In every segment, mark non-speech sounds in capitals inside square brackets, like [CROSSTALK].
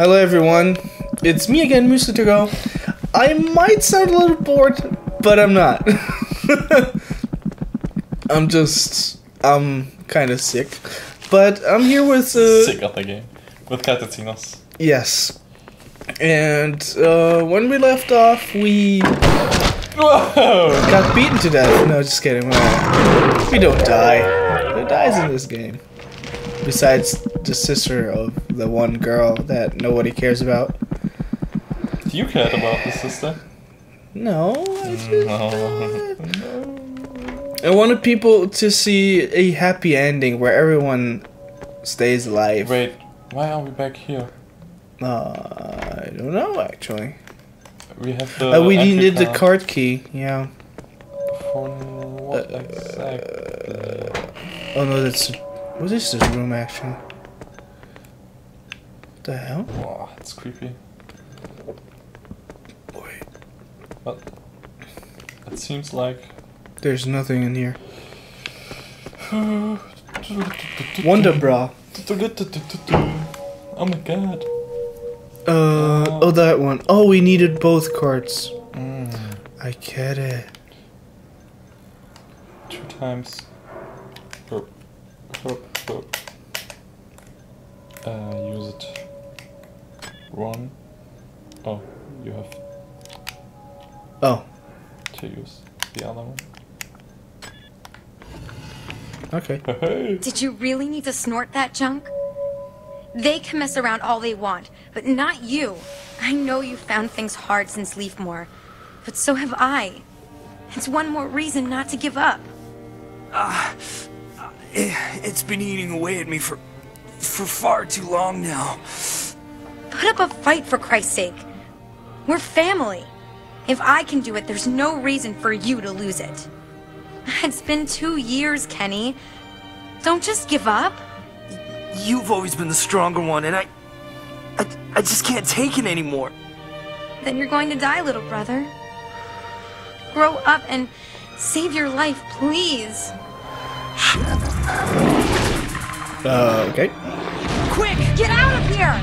Hello everyone, it's me again, Muesli to go. I might sound a little bored, but I'm not. [LAUGHS] I'm just, I'm kind of sick. But I'm here with, uh, Sick of the game. With Kaizer Zenos. yes. And uh, when we left off, we Whoa! got beaten to death. No, just kidding. We don't die. Who dies in this game? Besides the sister of the one girl that nobody cares about. Do you cared about the sister? No, I just. No. [LAUGHS] I wanted people to see a happy ending where everyone stays alive. Wait, why are we back here? Uh, I don't know actually. We have the. Uh, we needed the card card key. Yeah. For what exactly? Oh no, that's. What is this room actually? What the hell? Wow, it's creepy. Wait. But it seems like. There's nothing in here. [SIGHS] Wonder Bra. Oh my god. Uh, oh, that one. Oh, we needed both cards. Mm. I get it. Two times. Herp. Herp. Herp. Uh, use it. One. Oh, you have Oh, to use the other one. okay. [LAUGHS] Hey! Did you really need to snort that junk? They can mess around all they want, but not you. I know you've found things hard since Leafmore, but so have I. It's one more reason not to give up. It, it's been eating away at me for for far too long now. Put up a fight for Christ's sake. We're family. If I can do it, there's no reason for you to lose it. [LAUGHS] It's been two years, Kenny. Don't just give up. You've always been the stronger one, and I, I, I just can't take it anymore. Then you're going to die, little brother. Grow up and save your life, please. Uh, okay. Quick, get out of here!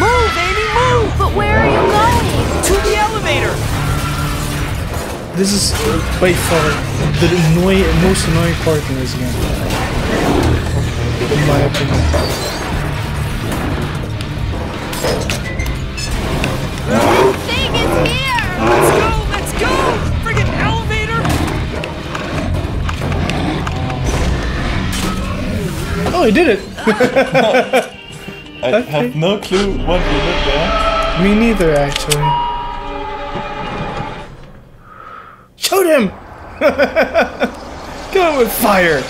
Move, Amy, move! But where are you going? To the elevator. This is by far the annoying, most annoying part in this game. In my opinion. Oh, he did it! [LAUGHS] I have no clue what you did there. Me neither, actually. Shoot him! [LAUGHS] Kill him with fire!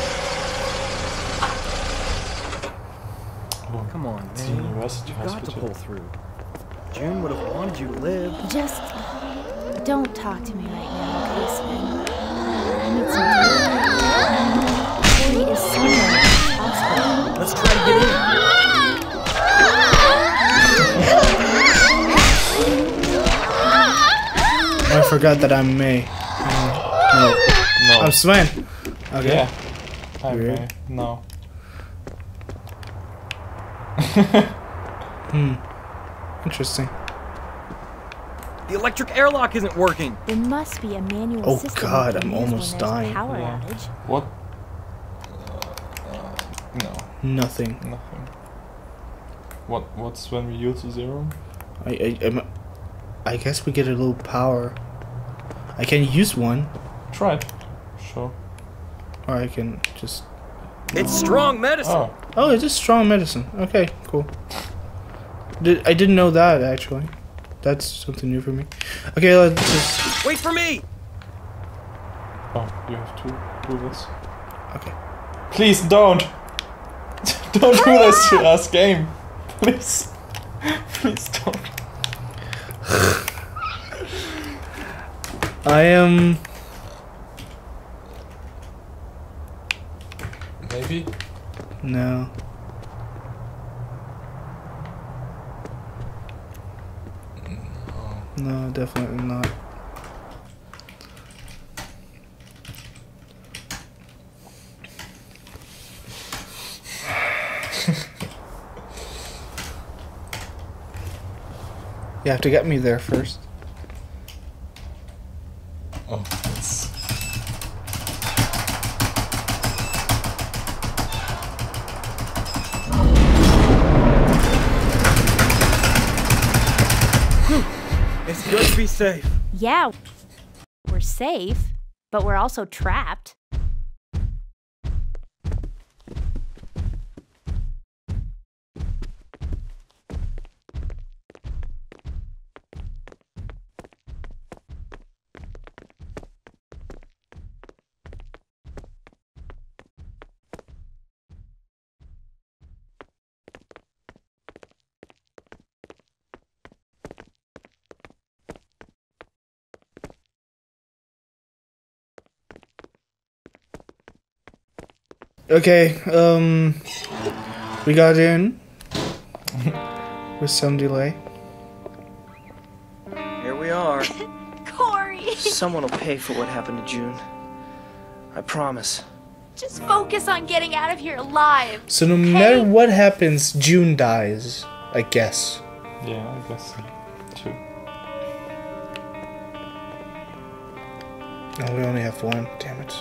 Come on, It's a man. university You've got to pull through. June would have wanted you to live. Just don't talk to me right now, okay, I need some time. Forgot that I'm May. No, No. I'm Sven. Okay. Yeah. Hi, Weird. May. No. [LAUGHS] Hmm. Interesting. The electric airlock isn't working. There must be a manual Oh, system God, I'm use when almost there's a dying. Power Yeah. outage. What? Uh, uh, no, Nothing. nothing. What? What's when we use zero? I, I, I'm, I guess we get a little power. I can use one, Try it. Sure. or I can just. It's strong medicine. Oh, Oh, it's just strong medicine. Okay, cool. Did I didn't know that actually. That's something new for me. Okay, let's just. Wait for me. oh, you have to do this. Okay. Please don't. [LAUGHS] don't do this to us, game. Please. [LAUGHS] Please don't. [LAUGHS] I am. Maybe? No. Mm, no. Definitely not. [LAUGHS] you have to get me there first. Safe. Yeah, we're safe, but we're also trapped. Okay, um, we got in with some delay. Here we are. [LAUGHS] Corey, Someone will pay for what happened to June. I promise. just focus on getting out of here alive. So no matter what happens, June dies. I guess. Yeah, I guess so. Too. Oh, we only have one. Damn it.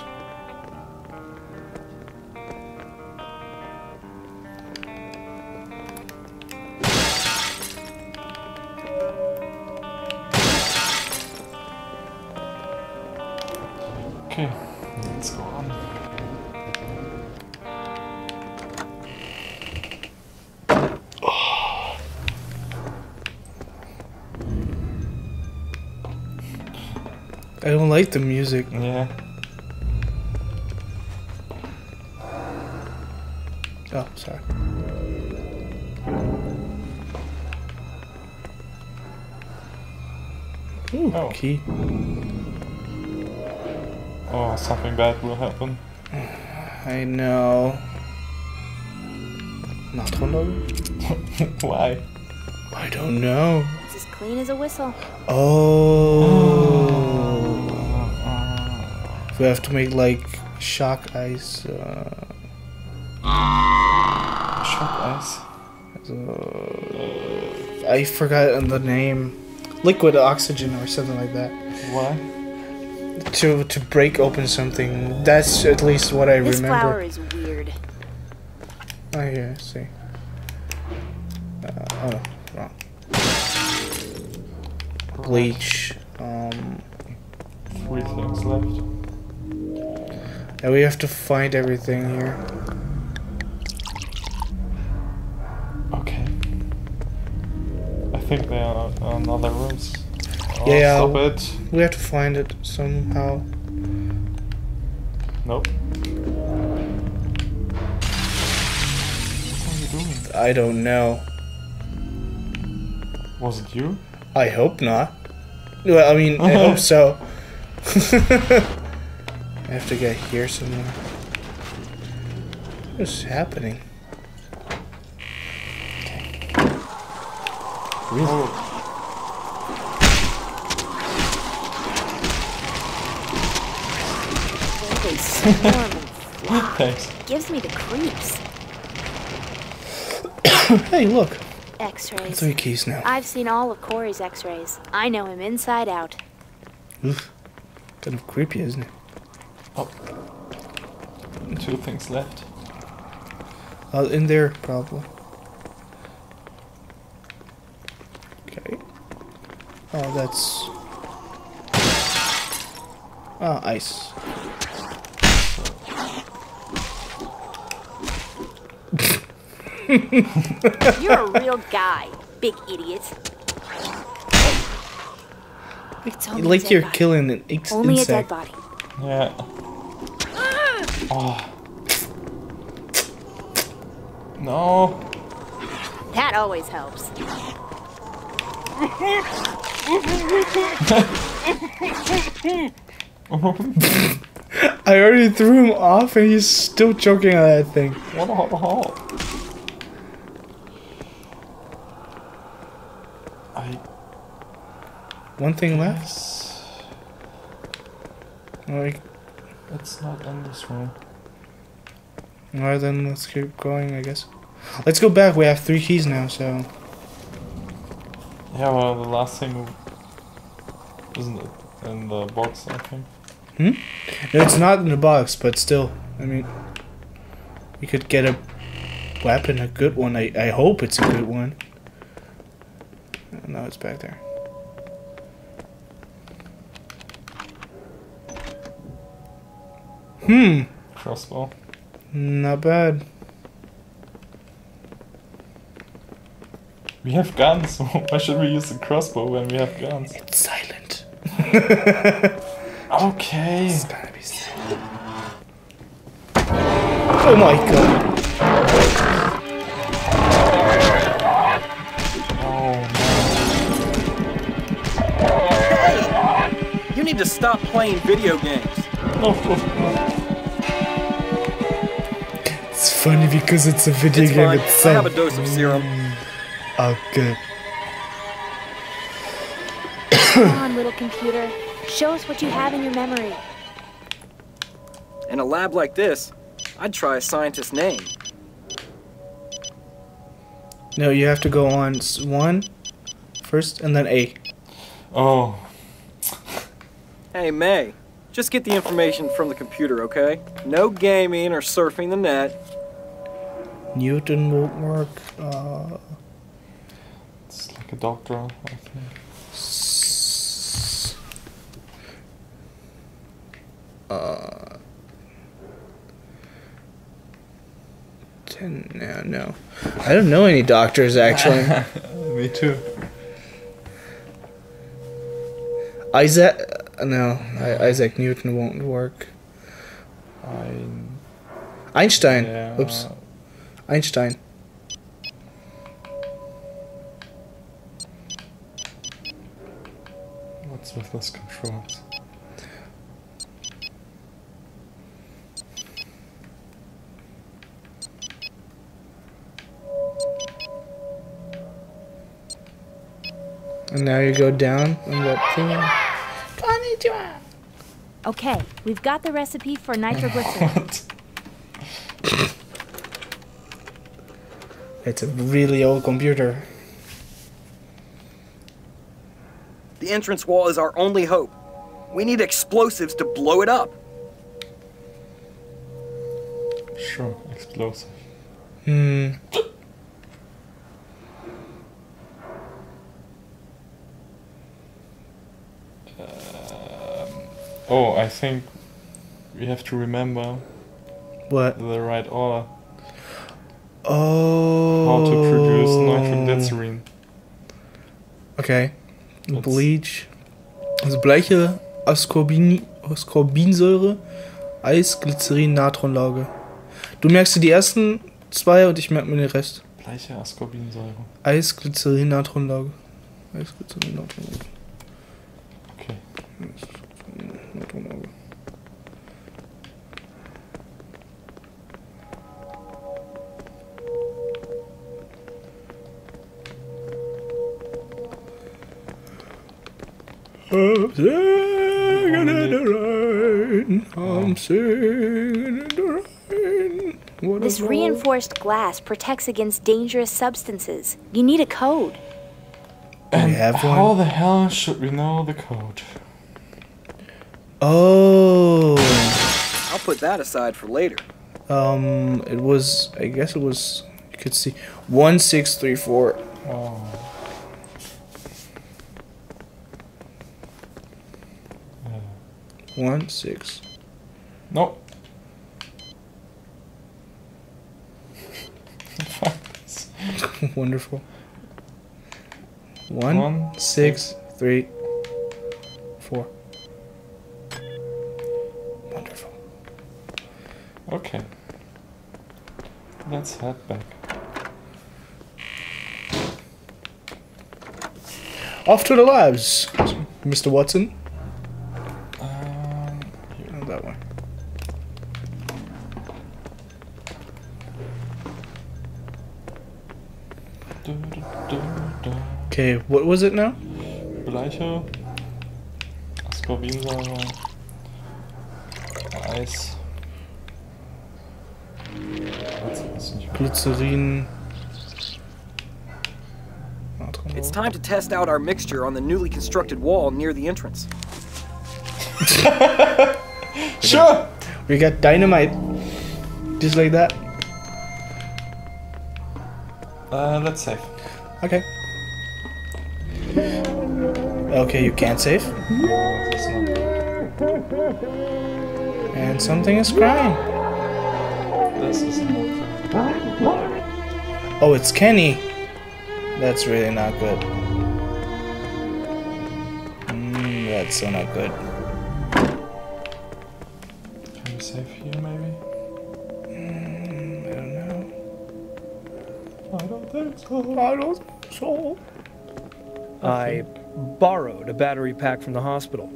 Like the music. Yeah. Oh, sorry. Ooh, Oh. key. Oh, something bad will happen. I know. Not one of [LAUGHS] Why? I don't know. It's as clean as a whistle. Oh. We have to make like shock ice. Uh, Shock ice. uh, I forgot the name. Liquid oxygen or something like that. Why? To to break open something. That's at least what I This remember. flower is weird. Oh yeah, I see. Uh, oh, wrong. Bleach. Um, Three things left. And we have to find everything here. Okay. I think there are another rooms. Oh, Yeah, yeah. Stop it. We have to find it somehow. Nope. What are you doing? I don't know. Was it you? I hope not. Well, I mean, I hope so. [LAUGHS] [LAUGHS] I have to get here somewhere. What's happening? Really? They swarm and fly. Thanks. [LAUGHS] Gives me the creeps. [COUGHS] Hey, look. X-rays. Three keys now. I've seen all of Corey's X-rays. I know him inside out. Oof. Kind of creepy, isn't it? Two things left. Uh, in there, probably. Okay. Oh, that's. Oh, ice. [LAUGHS] You're a real guy, big idiot. It's only a like you're body. killing an ex- Only a dead body. Yeah. Oh. [SIGHS] No. That always helps. I already threw him off and he's still choking on that thing. What the hell? I One thing left? guess Alright, it's not in this room. alright then let's keep going, I guess. Let's go back, we have three keys now, so. Yeah, well, the last thing isn't it in the box? I think. Hmm? No, it's not in the box, but still, I mean, you could get a weapon, a good one. I, I hope it's a good one. No, it's back there. Hmm, Crossbow. not bad. We have guns. [LAUGHS] Why should we use the crossbow when we have guns? It's silent. [LAUGHS] Okay. It's gotta be silent. Oh my god. Oh You need to stop playing video games. no. It's funny because it's a video It's game fine. I have a dose of serum. Mm. Oh, good. Come on, little computer. Show us what you have in your memory. In a lab like this, I'd try a scientist's name. No, you have to go on s- one first and then A. Oh. Hey, May, just get the information from the computer, okay? No gaming or surfing the net. Newton won't work. Uh, It's like a doctor, I think. uh, ten. No, no. I don't know any doctors actually. [LAUGHS] Me too. Isaac. No, I, Isaac Newton won't work. I. Einstein. Yeah. Oops. Einstein. What's with those controls? And now you go down on that thing. Okay, we've got the recipe for [LAUGHS] nitroglycerin. It's a really old computer. The entrance wall is our only hope. We need explosives to blow it up. Sure, explosive. Hmm. Oh, I think we have to remember What? the right order. Oh. How to produce nitroglycerin. Okay. That's- Bleach. Also Bleiche, Ascorbin, Ascorbinsäure, Eis, Glycerin, Natronlauge. Du merkst dir die ersten zwei und ich merke mir den Rest. Gleiche Ascorbinsäure. Eis, Glycerin, Natronlauge. Eis, Glycerin, Natronlauge. Okay. Natronlauge. I'm singing in the rain. I'm singing in the rain. What This reinforced glass protects against dangerous substances. You need a code. Do we have How one? the hell should we know the code? Oh. I'll put that aside for later. Um, it was. I guess it was. You could see one six three four. Oh. One six. No. Fuck this. [LAUGHS] Wonderful. One, One, six, three, four. Wonderful. Okay. Let's head back. Off to the labs, Mr. Watson. Okay, what was it now? Bleiche, Ascorbinsäure, Eis. Jetzt ist nicht Glycerin. It's time to test out our mixture on the newly constructed wall near the entrance. [LAUGHS] Sure. We got dynamite. Just like that. Uh, let's save. Okay. Okay, you can't save. No, that's not good. And something is crying. This is not good. Oh, it's Kenny. That's really not good. Mm, that's so not good. Can we save here, maybe? I don't know. I don't think so. I don't think so. I borrowed a battery pack from the hospital.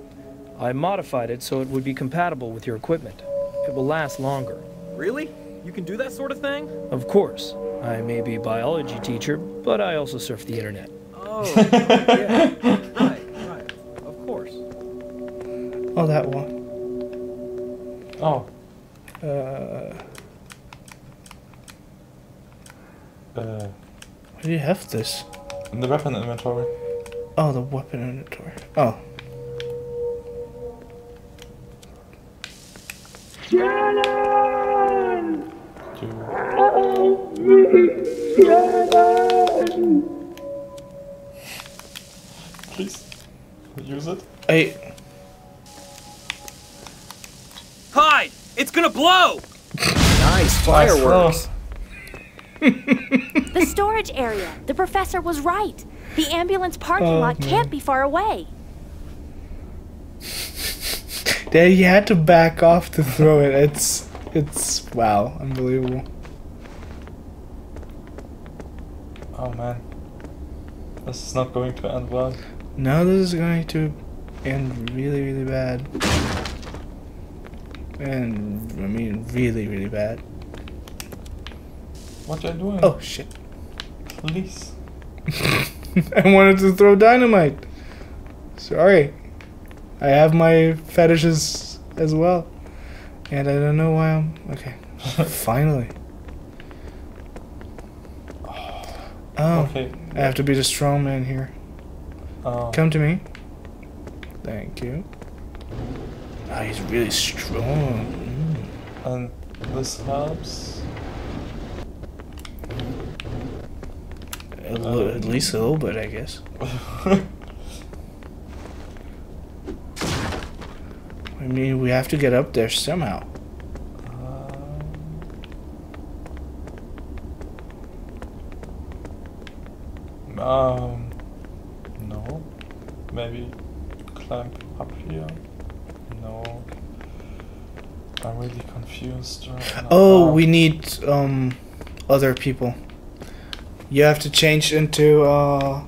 I modified it so it would be compatible with your equipment. It will last longer. Really? You can do that sort of thing? Of course, I may be a biology teacher, but I also surf the internet. Oh, [LAUGHS] yeah. Right, right. Of course. Oh, that one. Oh. Uh, Uh, why do you have this? in the weapon inventory. Oh, the weapon inventory. Oh. Do Please use it. Hey. Hide! It's gonna blow! nice fireworks. [LAUGHS] The storage area. The professor was right. The ambulance parking Oh, lot can't be far away. There, you had to back off to throw it. It's. It's. Wow. Unbelievable. Oh man. This is not going to end well. No, this is going to end really, really bad. And, I mean, really, really bad. What are you doing? Oh, shit. please. [LAUGHS] [LAUGHS] I wanted to throw dynamite. Sorry. I have my fetishes as well. And I don't know why I'm. Okay. [LAUGHS] Finally. Oh, Okay. I have to be the strong man here. Oh. Come to me. Thank you. Ah, he's really strong. And this helps. At least a little bit, I guess. [LAUGHS] I mean, we have to get up there somehow. Um, no. Maybe climb up here. No. I'm really confused. Right. Oh, Ah, we need um other people. You have to change into uh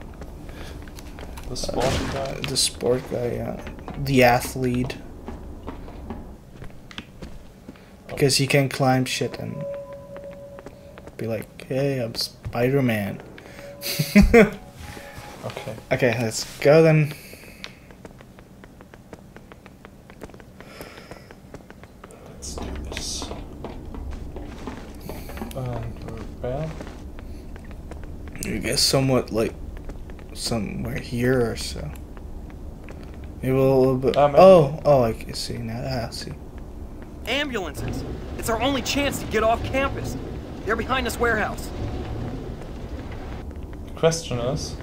the sport guy. the sport guy, yeah. The athlete. Because he can climb shit and be like, hey, I'm Spider Man. [LAUGHS] Okay. Okay, let's go then. Somewhat like somewhere here or so. Maybe a little bit. Maybe. oh, oh, I can see now. Ah, I see. Ambulances! It's our only chance to get off campus. They're behind this warehouse. The question is,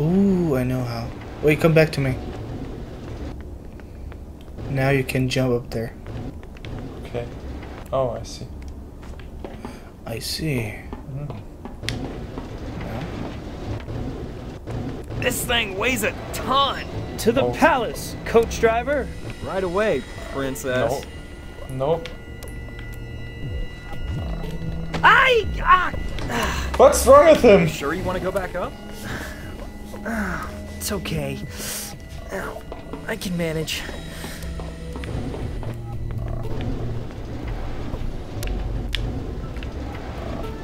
Ooh, I know how. Wait, come back to me. Now you can jump up there. okay. Oh, I see. I see. Mm. This thing weighs a ton! To the Oh. palace, coach driver. Right away, princess. No. Nope. I ah, What's wrong with him? sure you want to go back up? It's okay. I can manage.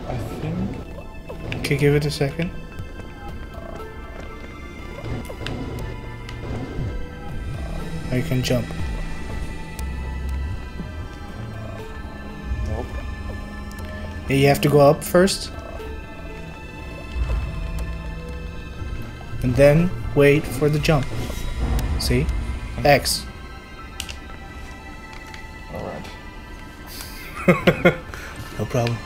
I think. Okay, give it a second. You can jump. Nope. Yeah, you have to go up first. and then wait for the jump. See? Hmm. X. Alright. [LAUGHS] No problem.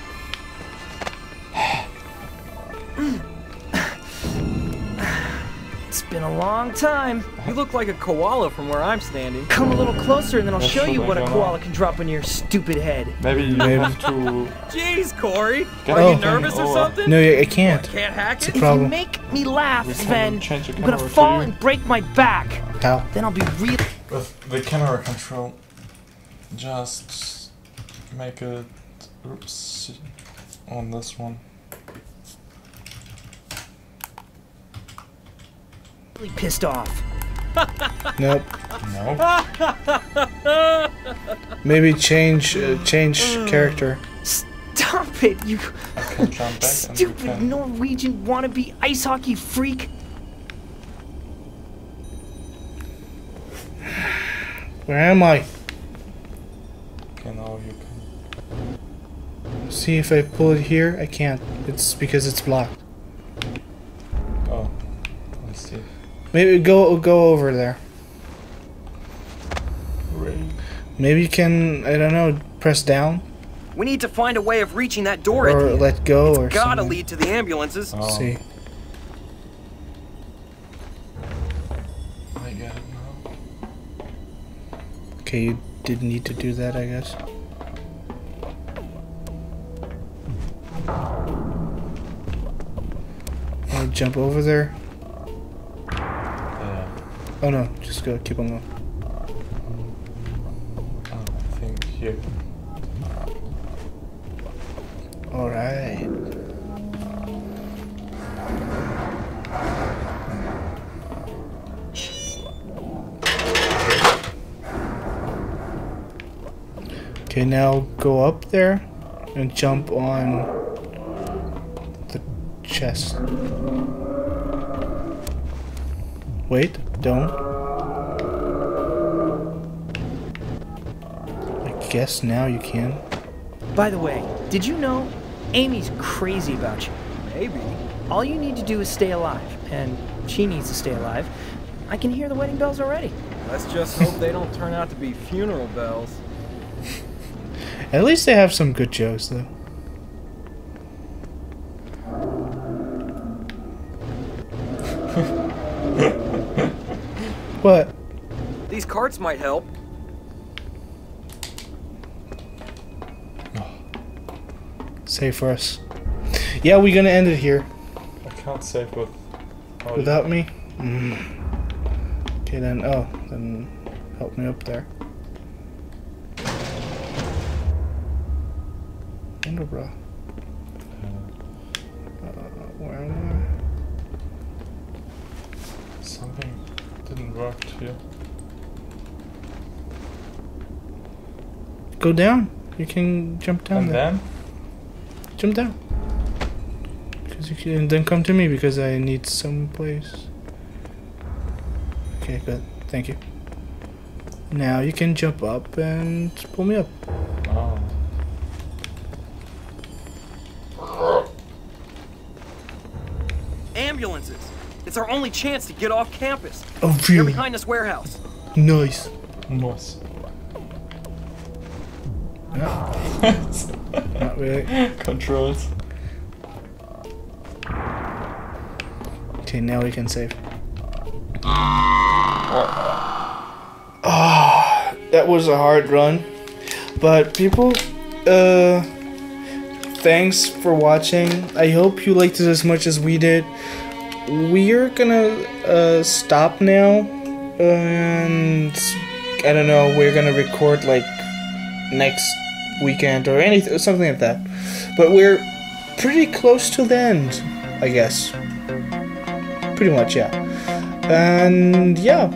Long time. You look like a koala from where I'm standing. Come a little closer and then I'll That's show you what what I a don't koala know. can drop on your stupid head. Maybe you Maybe. have to. [LAUGHS] Jeez, Corey. Are Oh. you nervous or oh, something? No, I I can't. Can't hack it? If you make me laugh, We Sven, change the I'm gonna to fall you. and break my back. How? Then I'll be real. With the camera control, just make it. Oops. On this one. Really pissed off. Nope. No. [LAUGHS] Maybe change uh, change character. Stop it, you I can jump back and you stupid. Norwegian wannabe ice hockey freak. Where am I? Okay, now you can. See if I pull it here. I can't. It's because it's blocked. Oh. I see. Maybe go go over there. Ray. Maybe you can. I don't know. Press down We need to find a way of reaching that door at or the let go or Gotta something. lead to the ambulances. Oh, See. I get it now. Okay, you did need to do that, I guess. I'll jump over there. Oh no, just go. Keep on going. Thank you. All right. Okay, now go up there and jump on the chest. Wait, don't. I guess now you can. By the way, did you know Amy's crazy about you? Maybe. All you need to do is stay alive, and she needs to stay alive. I can hear the wedding bells already. Let's just hope they don't turn out to be funeral bells. [LAUGHS] At least they have some good jokes, though. what? These carts might help. Save for us. Yeah, we're gonna end it here. I can't save with. audio. Without me? Mm. Okay, then. Oh, then help me up there. Wonder bro. Uh, where am Something didn't work here. Go down. You can jump down and there. then? Jump down. Because you can then come to me because I need some place. Okay, good. Thank you. Now you can jump up and pull me up. Oh. Ambulances. It's our only chance to get off campus. Oh, They're behind this warehouse. Nice. Nice. Not really. Controls. Okay, now we can save. Ah, that was a hard run. But people, uh, thanks for watching. I hope you liked it as much as we did. We're gonna uh, stop now, and I don't know. We're gonna record like next weekend or anything, something like that. But we're pretty close to the end, I guess. Pretty much, yeah. And yeah,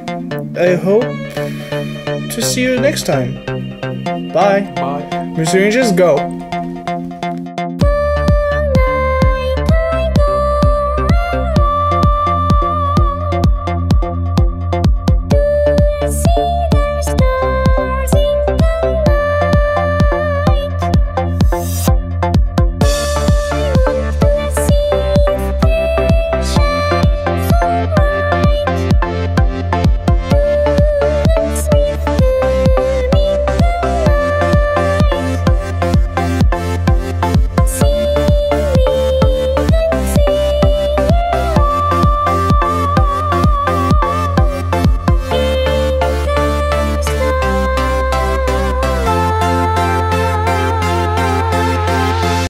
I hope to see you next time. Bye. Bye. Muesli Rangers, go.